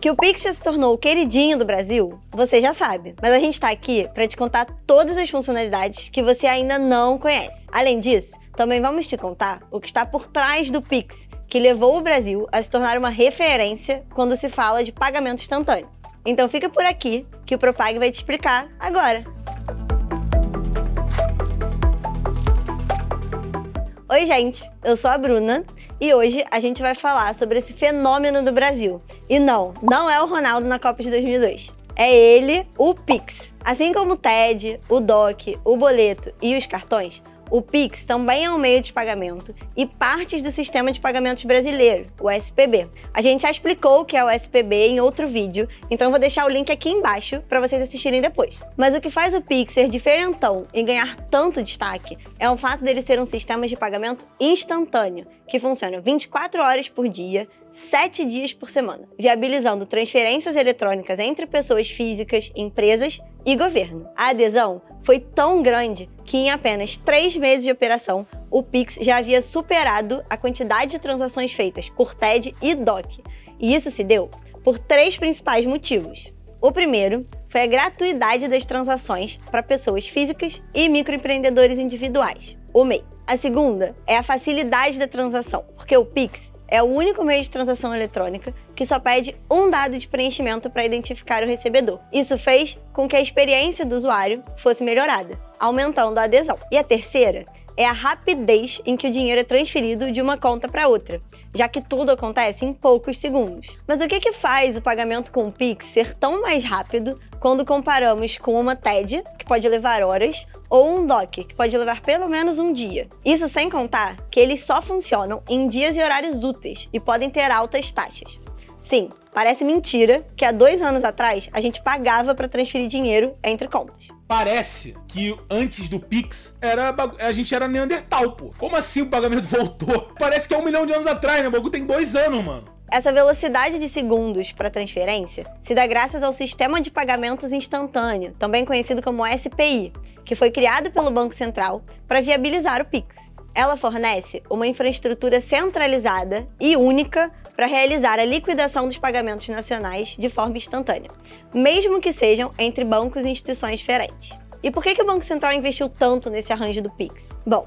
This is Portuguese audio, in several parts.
Que o Pix se tornou o queridinho do Brasil, você já sabe. Mas a gente está aqui para te contar todas as funcionalidades que você ainda não conhece. Além disso, também vamos te contar o que está por trás do Pix, que levou o Brasil a se tornar uma referência quando se fala de pagamento instantâneo. Então fica por aqui que o Propag vai te explicar agora. Oi, gente, eu sou a Bruna e hoje a gente vai falar sobre esse fenômeno do Brasil. E não, não é o Ronaldo na Copa de 2002. É ele, o Pix. Assim como o TED, o DOC, o boleto e os cartões, o Pix também é um meio de pagamento e partes do sistema de pagamentos brasileiro, o SPB. A gente já explicou o que é o SPB em outro vídeo, então vou deixar o link aqui embaixo para vocês assistirem depois. Mas o que faz o Pix ser diferentão e ganhar tanto destaque é o fato dele ser um sistema de pagamento instantâneo, que funciona 24 horas por dia, sete dias por semana, viabilizando transferências eletrônicas entre pessoas físicas, empresas e governo. A adesão foi tão grande que em apenas três meses de operação, o Pix já havia superado a quantidade de transações feitas por TED e DOC. E isso se deu por três principais motivos. O primeiro foi a gratuidade das transações para pessoas físicas e microempreendedores individuais, o MEI. A segunda é a facilidade da transação, porque o Pix é o único meio de transação eletrônica que só pede um dado de preenchimento para identificar o recebedor. Isso fez com que a experiência do usuário fosse melhorada, aumentando a adesão. E a terceira é a rapidez em que o dinheiro é transferido de uma conta para outra, já que tudo acontece em poucos segundos. Mas o que, que faz o pagamento com o Pix ser tão mais rápido quando comparamos com uma TED, que pode levar horas, ou um DOC, que pode levar pelo menos um dia? Isso sem contar que eles só funcionam em dias e horários úteis e podem ter altas taxas. Sim, parece mentira que há dois anos atrás a gente pagava para transferir dinheiro entre contas. Parece que antes do Pix era a gente era Neandertal, pô. Como assim o pagamento voltou? Parece que é um milhão de anos atrás, né? O bagulho tem dois anos, mano. Essa velocidade de segundos para transferência se dá graças ao Sistema de Pagamentos Instantâneo, também conhecido como SPI, que foi criado pelo Banco Central para viabilizar o Pix. Ela fornece uma infraestrutura centralizada e única para realizar a liquidação dos pagamentos nacionais de forma instantânea, mesmo que sejam entre bancos e instituições diferentes. E por que, que o Banco Central investiu tanto nesse arranjo do Pix? Bom,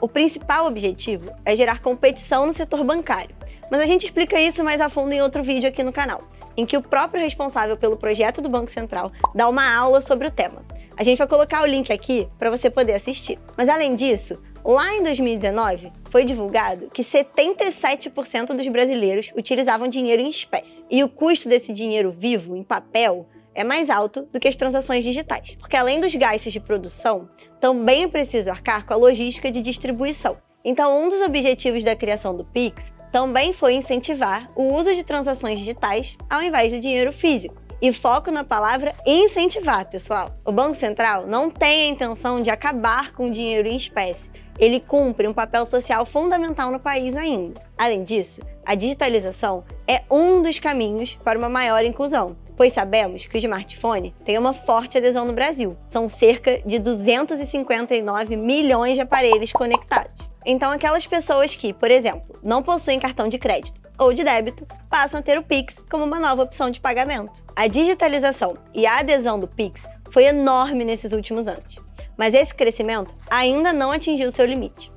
o principal objetivo é gerar competição no setor bancário, mas a gente explica isso mais a fundo em outro vídeo aqui no canal, em que o próprio responsável pelo projeto do Banco Central dá uma aula sobre o tema. A gente vai colocar o link aqui para você poder assistir. Mas além disso, Lá em 2019, foi divulgado que 77% dos brasileiros utilizavam dinheiro em espécie. E o custo desse dinheiro vivo, em papel, é mais alto do que as transações digitais, porque além dos gastos de produção, também é preciso arcar com a logística de distribuição. Então, um dos objetivos da criação do Pix também foi incentivar o uso de transações digitais ao invés de dinheiro físico. E foco na palavra incentivar, pessoal. O Banco Central não tem a intenção de acabar com o dinheiro em espécie, ele cumpre um papel social fundamental no país ainda. Além disso, a digitalização é um dos caminhos para uma maior inclusão, pois sabemos que o smartphone tem uma forte adesão no Brasil. São cerca de 259 milhões de aparelhos conectados. Então, aquelas pessoas que, por exemplo, não possuem cartão de crédito ou de débito passam a ter o Pix como uma nova opção de pagamento. A digitalização e a adesão do Pix foi enorme nesses últimos anos mas esse crescimento ainda não atingiu seu limite.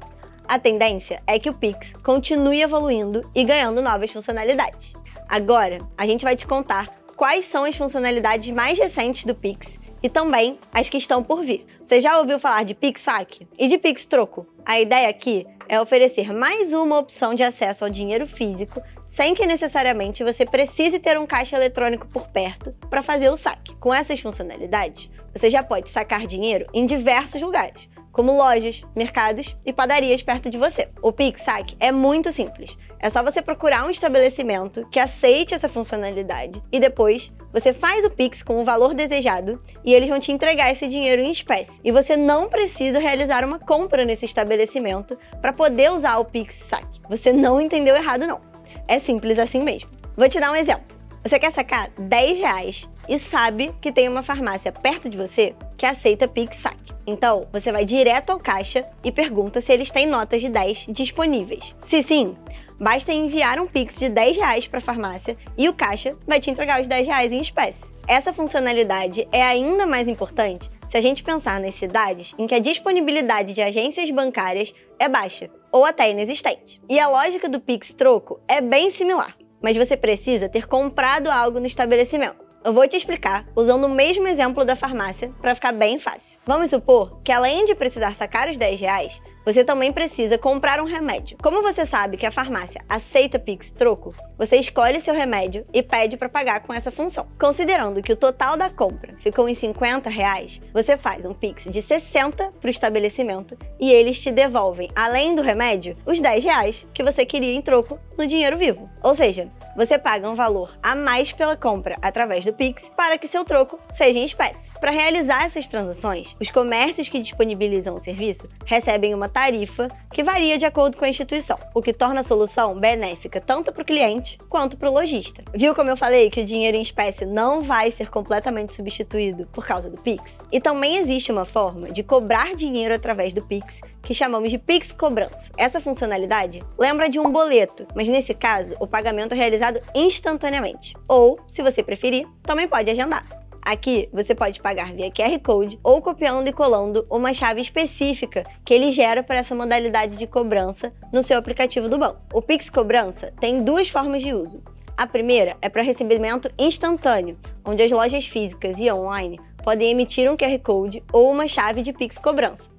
A tendência é que o Pix continue evoluindo e ganhando novas funcionalidades. Agora, a gente vai te contar quais são as funcionalidades mais recentes do Pix e também as que estão por vir. Você já ouviu falar de Pix Saque e de Pix Troco? A ideia aqui é oferecer mais uma opção de acesso ao dinheiro físico sem que necessariamente você precise ter um caixa eletrônico por perto para fazer o saque. Com essas funcionalidades, você já pode sacar dinheiro em diversos lugares, como lojas, mercados e padarias perto de você. O Pix Saque é muito simples. É só você procurar um estabelecimento que aceite essa funcionalidade e depois você faz o Pix com o valor desejado e eles vão te entregar esse dinheiro em espécie. E você não precisa realizar uma compra nesse estabelecimento para poder usar o Pix Saque. Você não entendeu errado não. É simples assim mesmo. Vou te dar um exemplo. Você quer sacar 10 reais e sabe que tem uma farmácia perto de você que aceita Pix Saque. Então, você vai direto ao caixa e pergunta se eles têm notas de 10 disponíveis. Se sim, Basta enviar um Pix de 10 reais para a farmácia e o caixa vai te entregar os 10 reais em espécie. Essa funcionalidade é ainda mais importante se a gente pensar nas cidades em que a disponibilidade de agências bancárias é baixa ou até inexistente. E a lógica do Pix troco é bem similar, mas você precisa ter comprado algo no estabelecimento. Eu vou te explicar usando o mesmo exemplo da farmácia para ficar bem fácil. Vamos supor que além de precisar sacar os 10 reais, você também precisa comprar um remédio. Como você sabe que a farmácia aceita Pix troco, você escolhe seu remédio e pede para pagar com essa função. Considerando que o total da compra ficou em 50 reais, você faz um Pix de 60 para o estabelecimento e eles te devolvem, além do remédio, os 10 reais que você queria em troco no dinheiro vivo. Ou seja, você paga um valor a mais pela compra através do Pix para que seu troco seja em espécie. Para realizar essas transações, os comércios que disponibilizam o serviço recebem uma tarifa que varia de acordo com a instituição, o que torna a solução benéfica tanto para o cliente quanto para o lojista. Viu como eu falei que o dinheiro em espécie não vai ser completamente substituído por causa do Pix? E também existe uma forma de cobrar dinheiro através do Pix que chamamos de Pix Cobrança. Essa funcionalidade lembra de um boleto, mas nesse caso o pagamento é realizado instantaneamente. Ou, se você preferir, também pode agendar. Aqui você pode pagar via QR Code ou copiando e colando uma chave específica que ele gera para essa modalidade de cobrança no seu aplicativo do banco. O Pix Cobrança tem duas formas de uso. A primeira é para recebimento instantâneo, onde as lojas físicas e online podem emitir um QR Code ou uma chave de Pix Cobrança.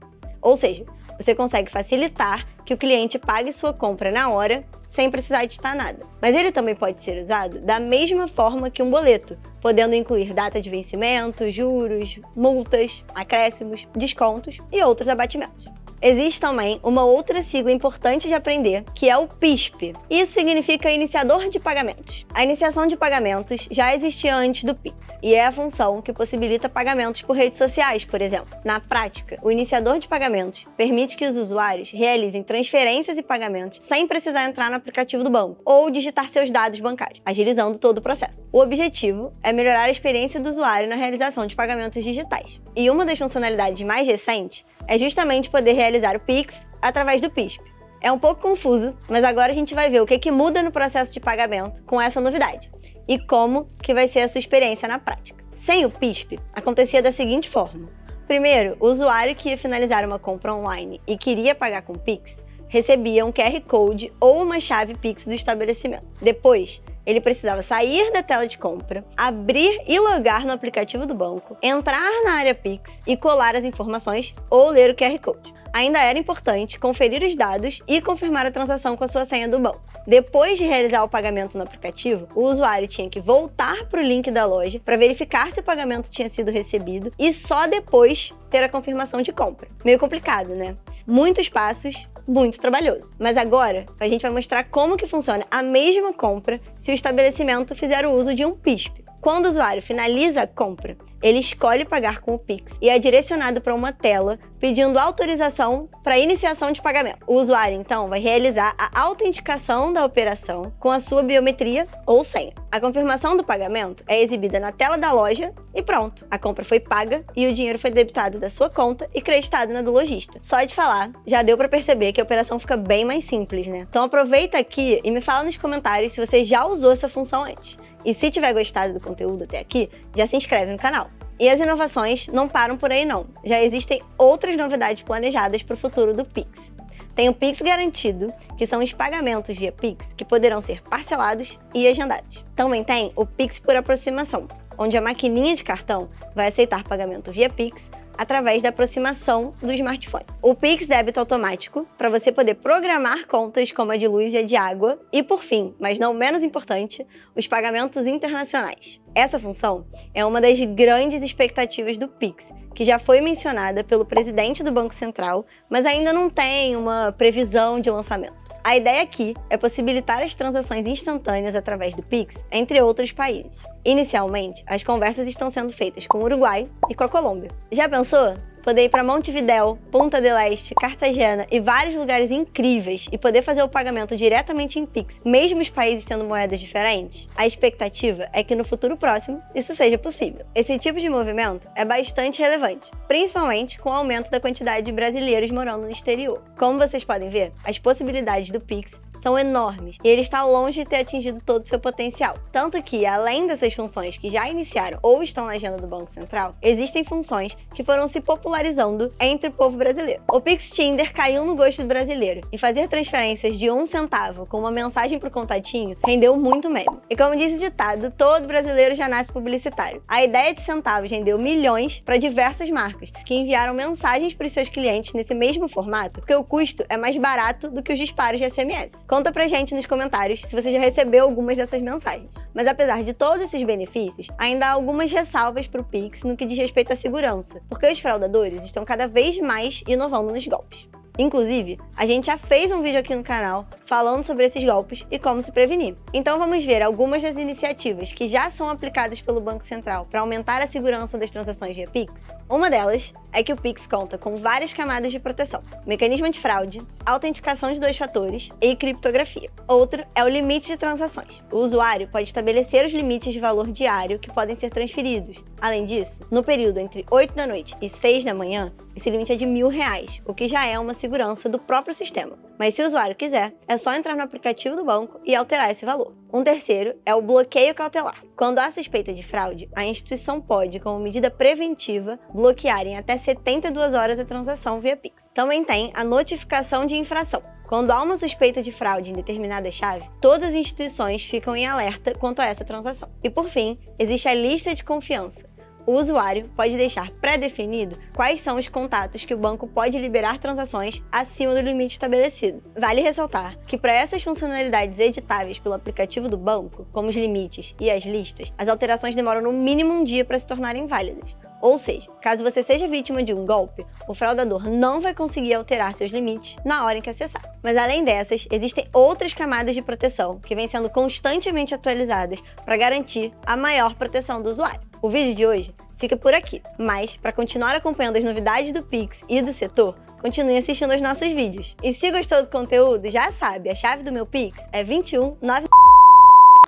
Ou seja, você consegue facilitar que o cliente pague sua compra na hora, sem precisar editar nada. Mas ele também pode ser usado da mesma forma que um boleto, podendo incluir data de vencimento, juros, multas, acréscimos, descontos e outros abatimentos. Existe também uma outra sigla importante de aprender, que é o PISP. Isso significa Iniciador de Pagamentos. A iniciação de pagamentos já existia antes do Pix e é a função que possibilita pagamentos por redes sociais, por exemplo. Na prática, o iniciador de pagamentos permite que os usuários realizem transferências e pagamentos sem precisar entrar no aplicativo do banco ou digitar seus dados bancários, agilizando todo o processo. O objetivo é melhorar a experiência do usuário na realização de pagamentos digitais. E uma das funcionalidades mais recentes é justamente poder realizar o Pix através do PISP. É um pouco confuso, mas agora a gente vai ver o que, que muda no processo de pagamento com essa novidade e como que vai ser a sua experiência na prática. Sem o PISP, acontecia da seguinte forma. Primeiro, o usuário que ia finalizar uma compra online e queria pagar com Pix recebia um QR Code ou uma chave Pix do estabelecimento. Depois, ele precisava sair da tela de compra, abrir e logar no aplicativo do banco, entrar na área Pix e colar as informações ou ler o QR Code. Ainda era importante conferir os dados e confirmar a transação com a sua senha do banco. Depois de realizar o pagamento no aplicativo, o usuário tinha que voltar para o link da loja para verificar se o pagamento tinha sido recebido e só depois ter a confirmação de compra. Meio complicado, né? Muitos passos, muito trabalhoso. Mas agora a gente vai mostrar como que funciona a mesma compra se o estabelecimento fizer o uso de um PISP. Quando o usuário finaliza a compra, ele escolhe pagar com o Pix e é direcionado para uma tela pedindo autorização para iniciação de pagamento. O usuário, então, vai realizar a autenticação da operação com a sua biometria ou senha. A confirmação do pagamento é exibida na tela da loja e pronto. A compra foi paga e o dinheiro foi debitado da sua conta e creditado na do lojista. Só de falar, já deu para perceber que a operação fica bem mais simples, né? Então aproveita aqui e me fala nos comentários se você já usou essa função antes. E se tiver gostado do conteúdo até aqui, já se inscreve no canal. E as inovações não param por aí não. Já existem outras novidades planejadas para o futuro do Pix. Tem o Pix Garantido, que são os pagamentos via Pix que poderão ser parcelados e agendados. Também tem o Pix por aproximação, onde a maquininha de cartão vai aceitar pagamento via Pix através da aproximação do smartphone. O Pix débito automático, para você poder programar contas como a de luz e a de água. E por fim, mas não menos importante, os pagamentos internacionais. Essa função é uma das grandes expectativas do Pix, que já foi mencionada pelo presidente do Banco Central, mas ainda não tem uma previsão de lançamento. A ideia aqui é possibilitar as transações instantâneas através do Pix entre outros países. Inicialmente, as conversas estão sendo feitas com o Uruguai e com a Colômbia. Já pensou? Poder ir para Montevidéu, Punta del Este, Cartagena e vários lugares incríveis e poder fazer o pagamento diretamente em Pix, mesmo os países tendo moedas diferentes? A expectativa é que no futuro próximo isso seja possível. Esse tipo de movimento é bastante relevante, principalmente com o aumento da quantidade de brasileiros morando no exterior. Como vocês podem ver, as possibilidades do Pix são enormes e ele está longe de ter atingido todo o seu potencial. Tanto que, além dessas funções que já iniciaram ou estão na agenda do Banco Central, existem funções que foram se popularizando entre o povo brasileiro. O Pix Tinder caiu no gosto do brasileiro e fazer transferências de um centavo com uma mensagem pro contatinho rendeu muito meme. E como diz o ditado, todo brasileiro já nasce publicitário. A ideia de centavos rendeu milhões para diversas marcas que enviaram mensagens para seus clientes nesse mesmo formato, porque o custo é mais barato do que os disparos de SMS. Conta pra gente nos comentários se você já recebeu algumas dessas mensagens. Mas apesar de todos esses benefícios, ainda há algumas ressalvas para o Pix no que diz respeito à segurança, porque os fraudadores estão cada vez mais inovando nos golpes. Inclusive, a gente já fez um vídeo aqui no canal falando sobre esses golpes e como se prevenir. Então vamos ver algumas das iniciativas que já são aplicadas pelo Banco Central para aumentar a segurança das transações via Pix. Uma delas é que o Pix conta com várias camadas de proteção: mecanismo de fraude, autenticação de dois fatores e criptografia. Outro é o limite de transações. O usuário pode estabelecer os limites de valor diário que podem ser transferidos. Além disso, no período entre 8 da noite e 6 da manhã, esse limite é de mil reais, o que já é uma segurança do próprio sistema. Mas se o usuário quiser, é só entrar no aplicativo do banco e alterar esse valor. Um terceiro é o bloqueio cautelar. Quando há suspeita de fraude, a instituição pode, como medida preventiva, bloquear em até 72 horas a transação via Pix. Também tem a notificação de infração. Quando há uma suspeita de fraude em determinada chave, todas as instituições ficam em alerta quanto a essa transação. E por fim, existe a lista de confiança, o usuário pode deixar pré-definido quais são os contatos que o banco pode liberar transações acima do limite estabelecido. Vale ressaltar que para essas funcionalidades editáveis pelo aplicativo do banco, como os limites e as listas, as alterações demoram no mínimo um dia para se tornarem válidas. Ou seja, caso você seja vítima de um golpe, o fraudador não vai conseguir alterar seus limites na hora em que acessar. Mas além dessas, existem outras camadas de proteção que vêm sendo constantemente atualizadas para garantir a maior proteção do usuário. O vídeo de hoje fica por aqui, mas para continuar acompanhando as novidades do Pix e do setor, continue assistindo aos nossos vídeos. E se gostou do conteúdo, já sabe, a chave do meu Pix é 219.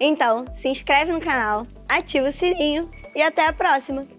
Então, se inscreve no canal, ativa o sininho e até a próxima!